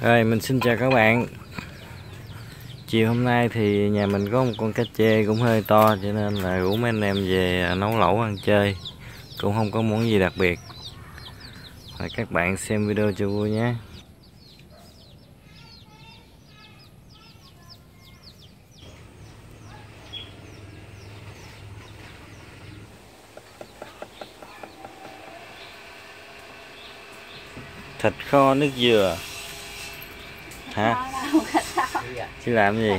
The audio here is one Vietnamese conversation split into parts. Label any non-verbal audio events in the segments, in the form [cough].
Rồi, mình xin chào các bạn. Chiều hôm nay thì nhà mình có một con cá chê cũng hơi to, Cho nên là rủ mấy anh em về à, nấu lẩu ăn chơi. Cũng không có món gì đặc biệt. Rồi, các bạn xem video cho vui nhé. Thịt kho nước dừa. Hả? Chứ làm gì?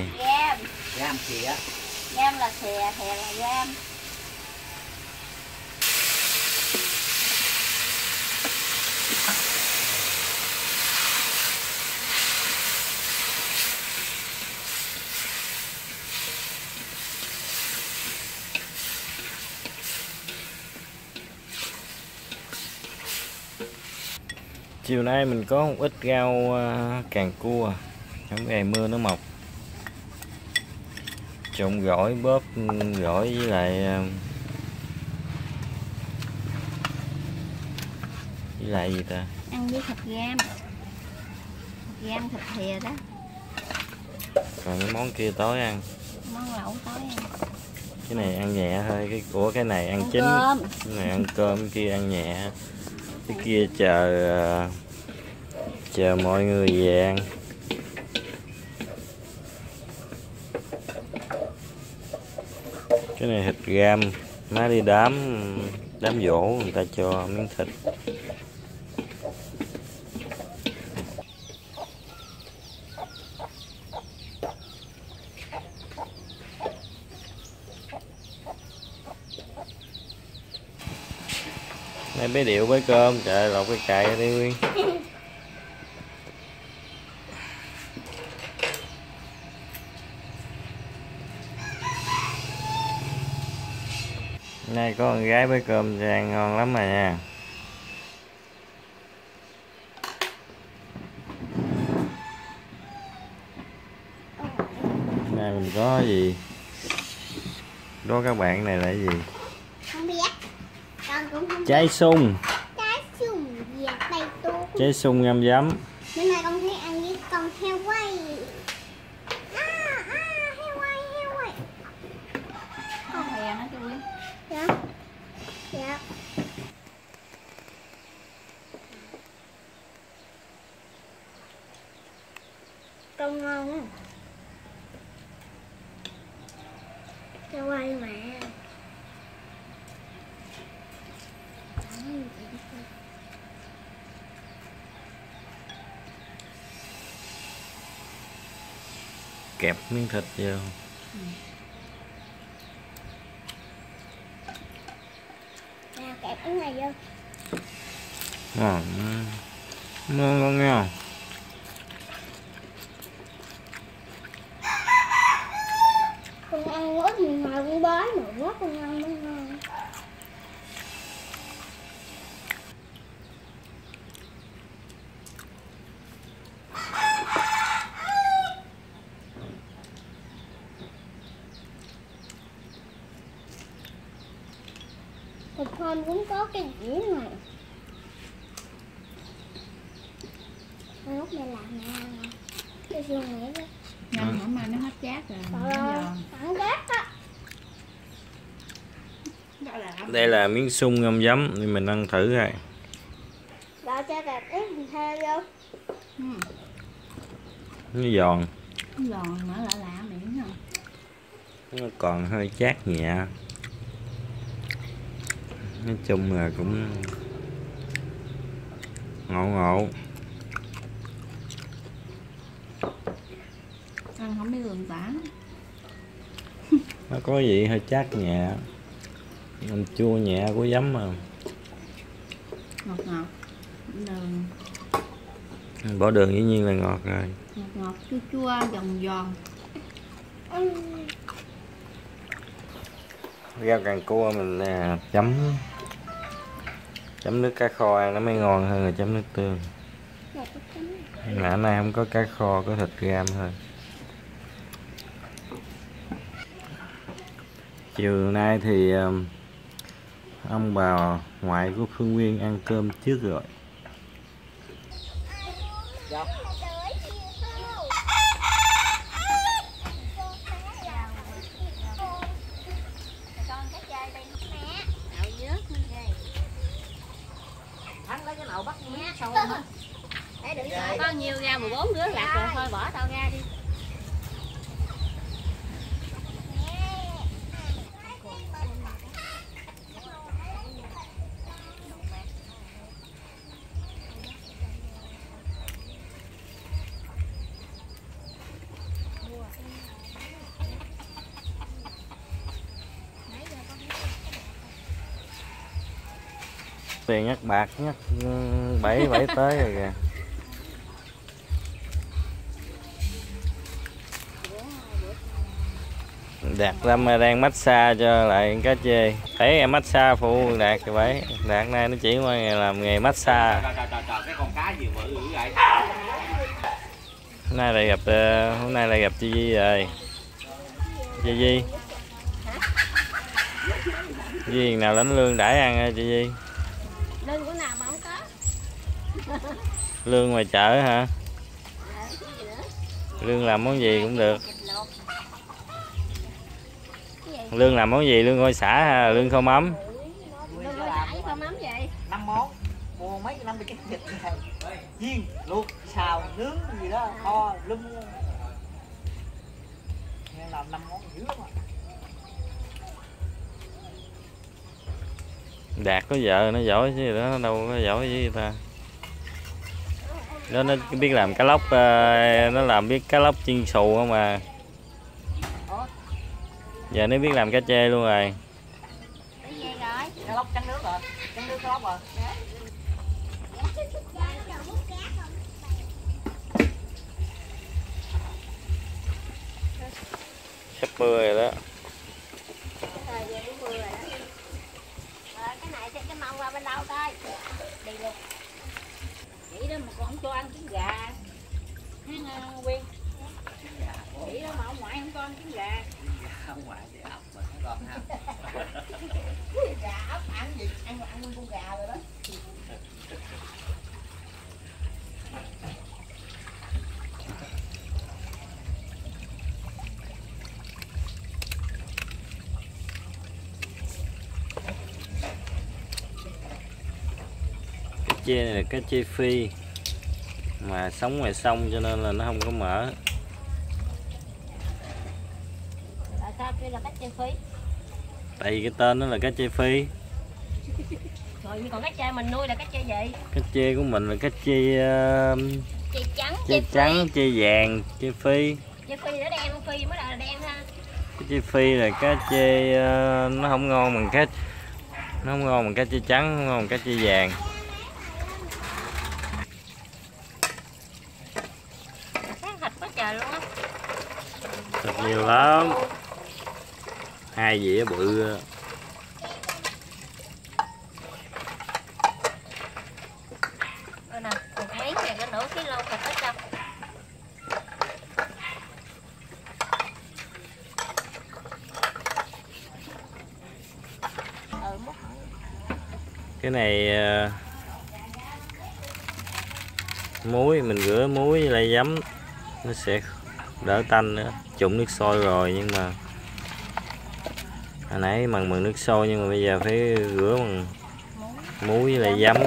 Gam, Gam là thè, thè là gam. Chiều nay mình có một ít rau à, càng cua Trong ngày mưa nó mọc Trộn gỏi bóp gỏi với lại à, Với lại gì ta? Ăn với thịt gam. Thịt gam thịt thè đó, Còn cái món kia tối ăn món lẩu tối ăn. Cái này ăn nhẹ thôi, cái của cái này ăn, Ăn chín cơm. Cái này ăn cơm, cái kia ăn nhẹ cái kia chờ ờ, Chờ mọi người về ăn. Cái này thịt gam, má đi đám đám dỗ người ta cho miếng thịt. Bé điệu với cơm, trời lột cái cày đi, nguyên. Nay có con gái với cơm thì ăn ngon lắm rồi nha. Nay mình có gì? Đó các bạn này là gì Không biết. Con cũng không trái sung trái sùng gì tay tu. trái sung ngâm giấm Bữa nay con thấy ăn với con heo quay. À, à, heo quay, heo quay. Con thè nó chui. Dạ. Dạ. Con ngon. Heo quay mà. Kẹp miếng thịt vô Nè, kẹp cái này vô. ngon ngon ngon nha con ăn quá thì mà con bói nữa con ăn mới ngon Thơm cũng có cái dĩa này lúc này làm nè. Cái xương này đó Nhân hổng mai nó hết chát rồi ăn gác á đây là miếng sung ngâm giấm thì mình ăn thử rồi Đó cho cái thịt heo vô. Ừ, nó giòn. Nó giòn mà lạ lạ miệng không nó còn hơi chát nhẹ nói chung là cũng ngộ ngộ. Ăn không biết lường tả. [laughs] Nó có gì hơi chát nhẹ. Mình chua nhẹ của giấm mà. Ngọt ngọt. Đường. Bỏ đường dĩ nhiên là ngọt rồi. Ngọt ngọt chua chua giòn giòn. Rau càng cua mình nè chấm chấm nước cá kho ăn nó mới ngon hơn là chấm nước tương. Nãy nay không có cá kho, có thịt gam thôi. Chiều nay thì um, ông bà ngoại của Phương Nguyên ăn cơm trước rồi Dạ. Hắn lấy cái nào bắt mía sâu hả? có nhiêu ra 14 đứa lạc rồi thôi bỏ tao ra đi tiền nhắc bạc nhắc ừ, bảy bảy [laughs] tới rồi kìa. Đạt lâm đang massage cho lại cá chê thấy em massage phụ đạt thì vậy đạt nay nó chỉ qua nghề làm nghề massage. Hôm nay lại gặp ờ, hôm nay lại gặp chị Di rồi. Chị Di. Di nào đánh lương đãi ăn chị Di lương ngoài chợ hả? Cái gì nữa? Lương làm món gì cũng được. thịt luộc cái gì? Lương làm món gì? Lương ngôi xã hay là lương mắm? Vậy. Năm món mua mấy năm cái thịt chiên luộc xào nướng gì đó kho lum. Nghe làm năm món dữ lắm à. đạt có vợ nó giỏi chứ đó nó đâu có giỏi với người ta đó nó biết làm cá lóc ờ, nó làm biết cá lóc chiên xù không mà giờ nó biết làm cá chê luôn rồi. Cá lóc nước rồi. Trắng nước cá lóc rồi. Sắp mưa rồi đó. Thời về cũng mưa rồi đó. Rồi cái này sẽ cái mông qua bên đâu coi đi luôn đó mà con cho ăn trứng gà. Nghe uh, Quyên nghĩ đó mà ông ngoại không cho ăn trứng gà. Không ngoại thì ốc mà con ha gà ốc ăn gì? Ăn ăn nguyên con gà rồi đó. Chê này là cá chê phi. Mà sống ngoài sông cho nên là nó không có mở. Sao kêu là tại vì cái tên nó là cá chê phi. Rồi nhưng còn cách chơi mình nuôi là cách chơi gì? Cá chê của mình là cá chê ờ, chơi trắng chê trắng chê vàng chê phi. Chơi phi để đen phi mới là đen ha. Cái chê phi là cá chê ờ, nó không ngon bằng cá nó không ngon bằng cá chê trắng không ngon bằng cá chê vàng sáng thịt quá trời luôn á. Thịt nhiều lắm. Hai dĩa bự ừ múc cái này ờ, muối mình rửa muối với lại giấm nó sẽ đỡ tanh nữa. Trụng nước sôi rồi, nhưng mà hồi nãy bằng bằng nước sôi, nhưng mà bây giờ phải rửa bằng muối với lại giấm.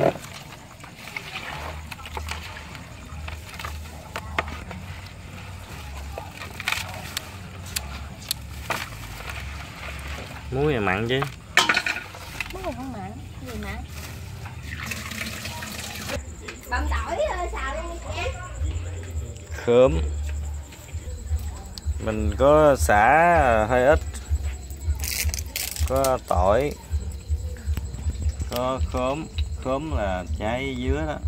Muối là mặn chứ. Múc không mặn, gì mặn? Băm tỏi ờ, xào lên nha khóm mình có xả hơi ít có tỏi có khóm khóm là trái dứa đó.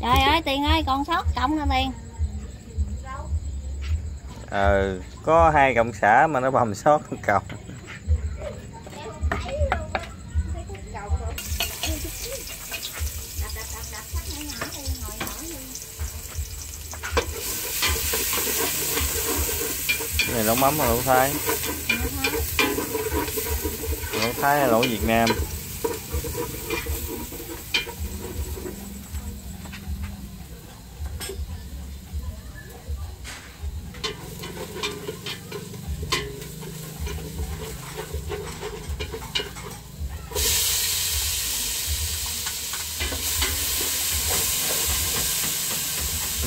Trời ơi tiền ơi còn sót cộng nè tiền? Ờ có hai cộng xả mà nó bầm sót cộng này lẩu mắm là lẩu thái lẩu thái là lẩu việt nam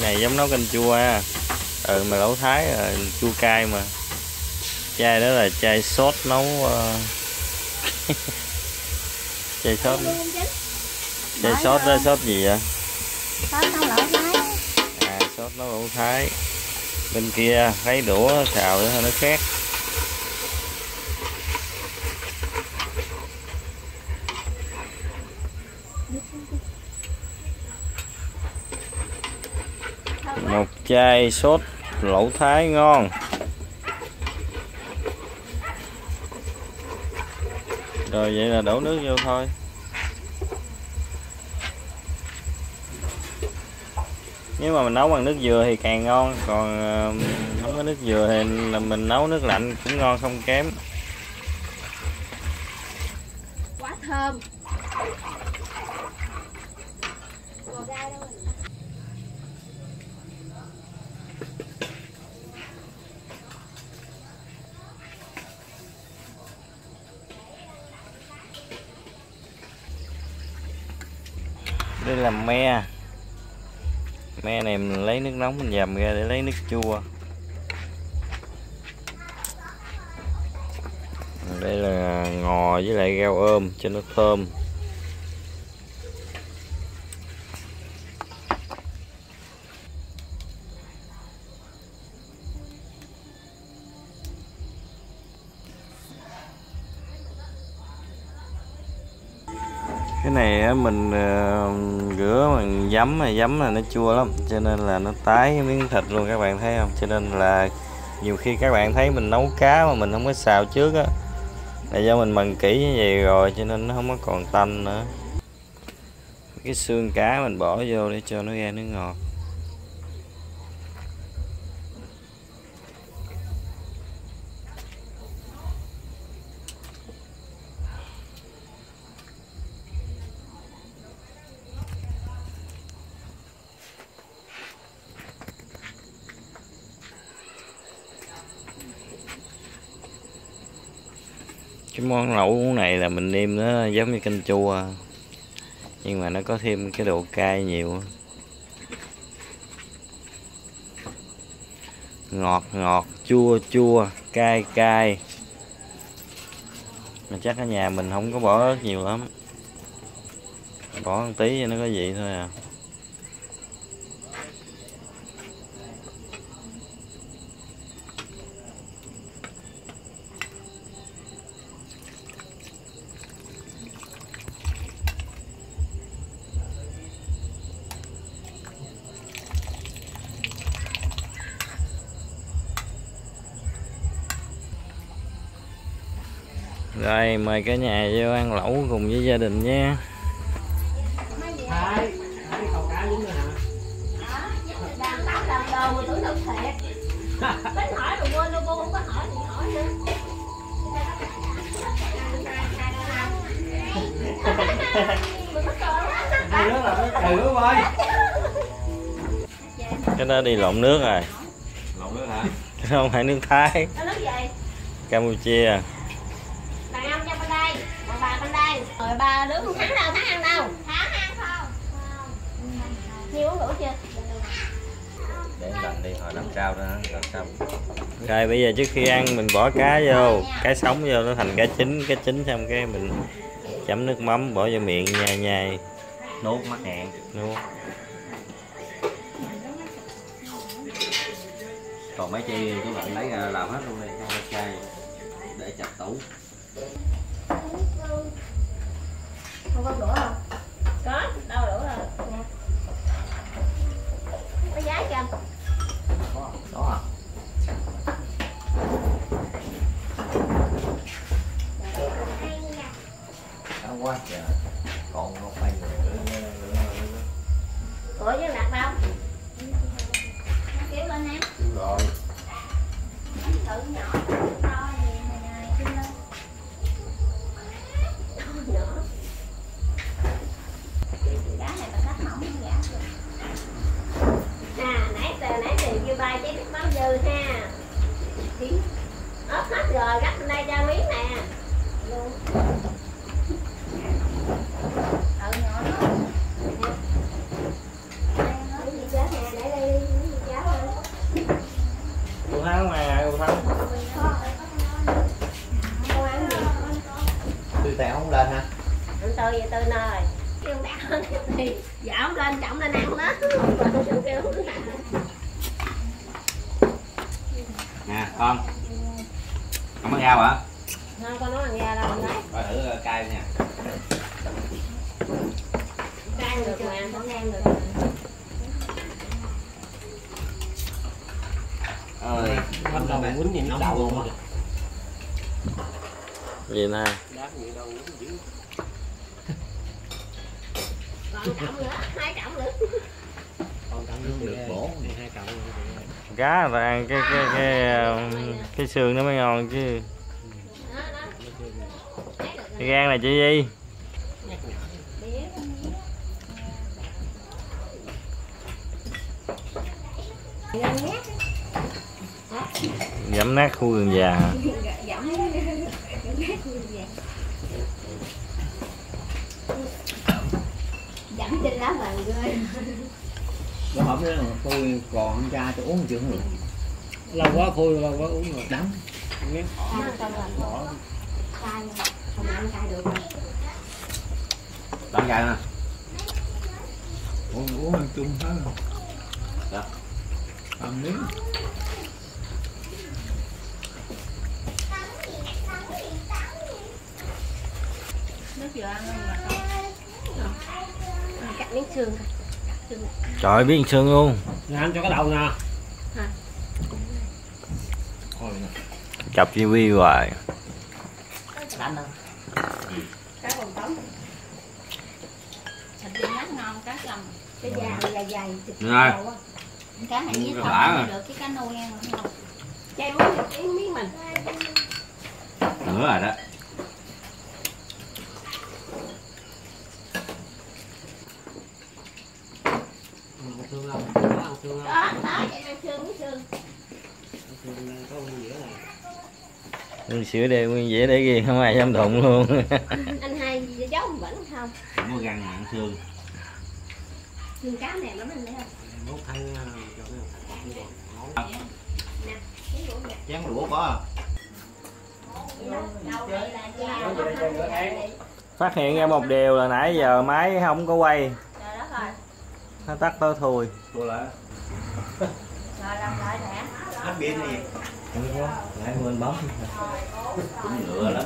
này giống nấu canh chua à ừ mà lẩu thái là chua cay mà. Chai đó là chai sốt nấu uh... [laughs] chai sốt. Chai sốt đó sốt gì vậy? Có nấu lẩu thái. à sốt nấu lẩu thái. Bên kia lấy đũa xào nữa nó khác. Một chai sốt lẩu thái ngon. Rồi vậy là đổ nước vô thôi. Nếu mà mình nấu bằng nước dừa thì càng ngon, còn ờ, không có nước dừa thì là mình nấu nước lạnh cũng ngon không kém. Quá thơm. Đây là me. Me này mình lấy nước nóng mình dầm ra để lấy nước chua. Đây là ngò với lại rau ôm cho nó thơm. Cái này mình ờ, rửa bằng giấm mà giấm là nó chua lắm, cho nên là nó tái cái miếng thịt luôn, các bạn thấy không? Cho nên là nhiều khi các bạn thấy mình nấu cá mà mình không có xào trước á, là do mình mần kỹ như vậy rồi, cho nên nó không có còn tanh nữa. Cái xương cá mình bỏ vô để cho nó ra nước ngọt. Cái món lẩu này là mình nêm nó giống như canh chua, nhưng mà nó có thêm cái độ cay nhiều ngọt ngọt, chua chua, cay cay. Mà chắc ở nhà mình không có bỏ rất nhiều lắm. Bỏ một tí cho nó có vị thôi à. Rồi mời cả nhà vô ăn lẩu cùng với gia đình nha. Cái đó đi lộn nước rồi. Lộn nữa hả? Không phải nước Thái. Nó nước gì? Campuchia Đàn ông trong bên đây, đàn bà bên đây Rồi ba đứa không thắng đâu, thắng ăn đâu? Thắng ăn không? Nhiều uống rượu chưa? để lần đi hồi năm sau đó lần sau. Rồi bây giờ trước khi ăn mình bỏ cá vô cá sống vô nó thành cá chín cá chín xong cái mình chấm nước mắm bỏ vô miệng nhai nhai. Nuốt mắc nghẹn. Nuốt. Còn mấy chi các bạn lấy ra làm hết luôn đi hai chai để chặt tủ Không có đũa không? Có, đâu đũa rồi Nè. Có giấy kìa đó à Đó quá trời còn một tay nữa Ủa với lạc đâu? Kéo lên em rồi Tự nhỏ to gì này này kia lên nhỏ Đá này bà cắt mỏng không giả được Nè, nãy tờ nãy tiền kêu ba trái nước mắm dư ha ớt hết rồi cắt bên đây cho miếng nè luôn tự nhỏ nó Cái gì chết nè để đi từ vậy từ nơi kêu bé hơn thì giảm lên trọng lên ăn đó kêu nè con không có rau hả không có nói ăn ra đâu đấy coi thử ờ, cay nha ăn được mà không ăn được ơi bắt đầu quýnh gì nó đậu luôn á gì nè đáp gì đâu quýnh dữ còn trọng nữa hai trọng nữa còn tặng được bổ thì hai nè. Cá người ta ăn cái cái cái um, cái xương nó mới ngon chứ. Cái gan này chị gì gần nát khu rừng già. Giảm trên lá vàng rồi Bữa hổm đó tôi còn ăn cha tôi uống chưa được. Lâu quá khôi lâu quá uống rồi. Đắng nghe. Ăn xong rồi bỏ cay không ăn cay được. Đón dài nè uống uống ăn chung hết rồi. Dạ. ăn miếng. Nước vừa ăn không? Mà cắt miếng xương trời ơi, biết xương luôn nè anh cho cái đầu nè. Thôi nè. Chọc tivi hoài. Đánh đâu cá bồng tấm thịt viên ngát ngon cá lòng cái da thịt Rồi. cá này với Ừ, thịt được cái cá nuôi ăn không chay miếng miếng mình. Nữa rồi đó thương lâu có ăn thương lâu đó đó chạy ăn xương miếng xương ăn thương có nguyên dĩa này Nguyên sữa đây nguyên dĩa để ghi không ai dám đụng luôn anh hai giấu vẫn không không có gan ăn xương xương cá này nó mình thấy không mốt thay cho cái ngon chén đũa có phát hiện ra một điều là nãy giờ máy không có quay nó tắt tới thui tôi lại rồi làm lại nè quên bấm. Cũng lựa lắm.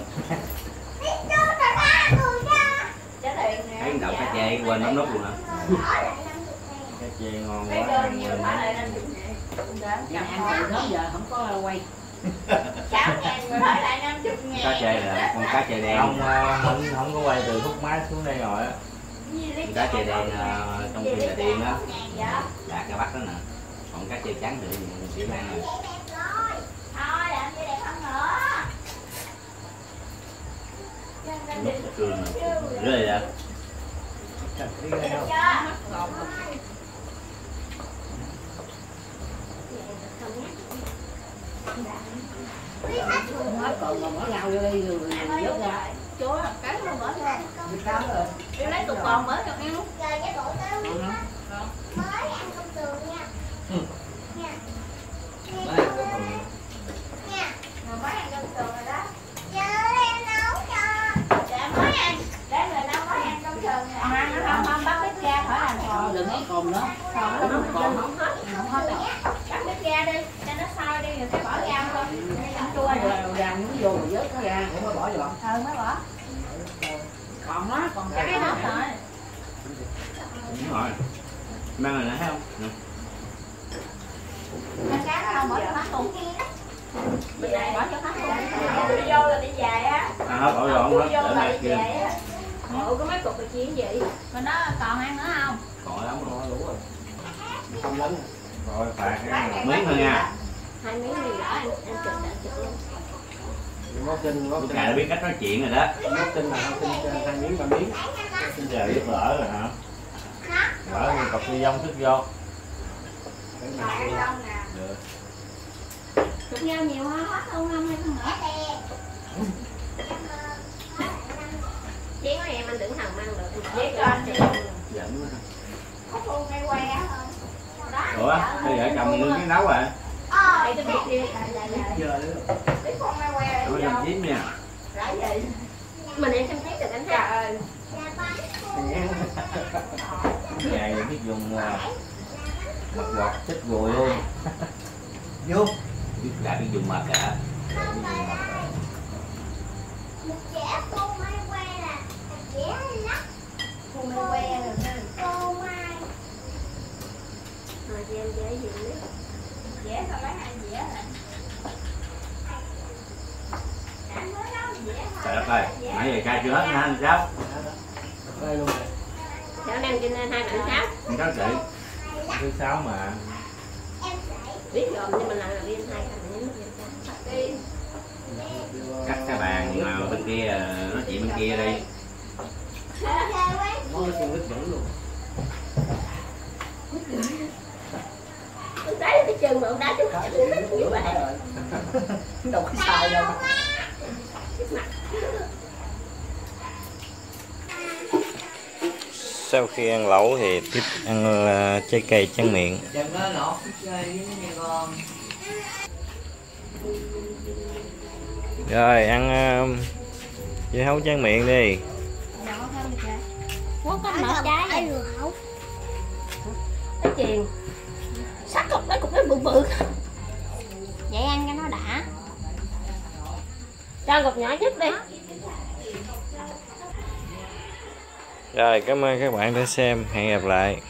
Thấy đậu cá chê quên bấm nút luôn hả? Cá chê ngon quá. Đơn nhiều quá lại lên dụng nè nhà ăn từ đó giờ không có quay sáu ngàn rồi hỏi lại năm chục ngàn cá chê là con cá chê đen. Không không không có quay từ khúc máy xuống đây rồi á cá chê đen ờ, trong khi là điện á là cá bắt đó nè. Còn cá chê trắng thì mình chỉ mang rồi thôi làm gì đẹp hơn nữa nút trường này rơi ra mới còn mà bỏ rau vô đi rồi vớt ra. Chúa cái luôn mở ra tôi lấy tụt còn mở cho em. Chơi cái bộ tao mới ăn công tường nha. Nha. Nha. Mà mới ăn công tường rồi đó. Chơi em nấu cho. Dạ mới ăn. Để người đâu mới ăn công tường rồi ăn nó không không bắt bếp ra khỏi làm Thôi, đừng ấy còn nữa còn nó không còn không hết. Không hết đâu. Bắt bếp ra đi cho nó sôi đi rồi cái bỏ ra thôi. Ăn chua rồi rồi rồi ra muốn vô rồi vớt nó ra. Cũng mới bỏ vô ừ mới bỏ còn nó còn cái đó rồi đúng rồi. Mang rồi nè thấy không? Nè. Nó đâu bỏ cho hết luôn Bên này. Bỏ cho hết luôn Đi vô là đi về á. À bỏ dọn Đi hết vô để đi kia. về á. Ủa có mấy cục là chuyện gì? Bên đó còn ăn nữa không? Còn lắm rồi đủ rồi không lớn rồi phạt miếng thôi nha. Hai miếng gì đó ăn, ăn chụp ăn chụp luôn có kinh có kinh này đã biết cách nói chuyện rồi đó. Có kinh là không kinh hai miếng ba miếng bây giờ biết lỡ rồi hả? Lỡ như cọc đi dông thức vô. Được. Chụp nhau nhiều hơn hết không không hay không nữa Chén của em anh đừng thằng mang được Chén cho anh chị quá. Có luôn ngay que á ủa bây giờ cầm nướng cái nấu rồi Ờ biết nữa Cái con ngay làm chín Mình em xem thấy được anh ha Trời ơi nhà vậy biết dùng mặt gọt chết rồi luôn vô biết cả biết dùng mặt cả một trẻ cô mai quay là trẻ lắm cô mai que là cô mai Rồi em dễ gì dễ thôi lấy hai dĩa rồi. Trời đất ơi nãy giờ cai chưa hết nha anh sao đây luôn. Rồi Sao đem trên hai bạn sáu. Anh cáo chị thứ sáu mà. Biết rồi nhưng mà là viên hai thằng mà viên cắt cái bàn nào bên kia nói chuyện bên kia đi. Chơi với nó sẽ vứt vẫn luôn. Tôi thấy cái chân mà ông đá chút chân nó như vậy đâu có sai đâu. Sau khi ăn lẩu thì tiếp ăn là trái cây tráng miệng. Rồi ăn uh, dưa hấu tráng miệng đi. Có có mở trái ở lẩu Cái chuyền bự bự. Vậy ăn cho nó đã. Cho cục nhỏ nhất đi. Rồi cảm ơn các bạn đã xem. Hẹn gặp lại